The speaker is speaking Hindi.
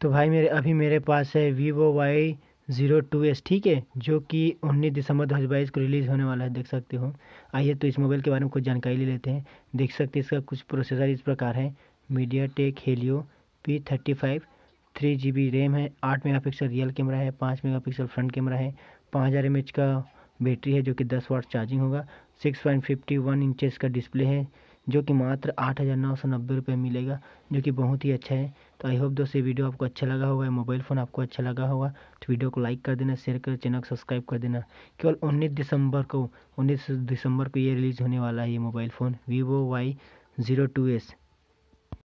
तो भाई मेरे, अभी मेरे पास है Vivo Y zero two S ठीक है? जो कि उन्नीस दिसंबर दो हज़ार बाईस को रिलीज़ होने वाला है, देख सकते हो। आइए तो इस मोबाइल के बारे में कुछ जानकारी ले लेते हैं। देख सकते हैं इसका कुछ प्रोसेसर इस प्रकार है। MediaTek Helio P thirty five three G B RAM है, आठ मेगा पिक्सल रियल कैमरा है, पाँच मेगा पिक्सल फ्रंट कैमरा है, पाँच हज़ार एम एच का बैटरी है, जो कि दस वाट चार्जिंग होगा six point fifty one inches का डिस्प्ले है। जो कि मात्र आठ हज़ार नौ सौ नब्बे रुपये मिलेगा, जो कि बहुत ही अच्छा है। तो आई होप दोस्तों ये वीडियो आपको अच्छा लगा होगा मोबाइल फ़ोन आपको अच्छा लगा होगा। तो वीडियो को लाइक कर देना शेयर कर चैनल को सब्सक्राइब कर देना। केवल उन्नीस दिसंबर को, उन्नीस दिसंबर को ये रिलीज़ होने वाला है ये mobile phone Vivo Y zero two S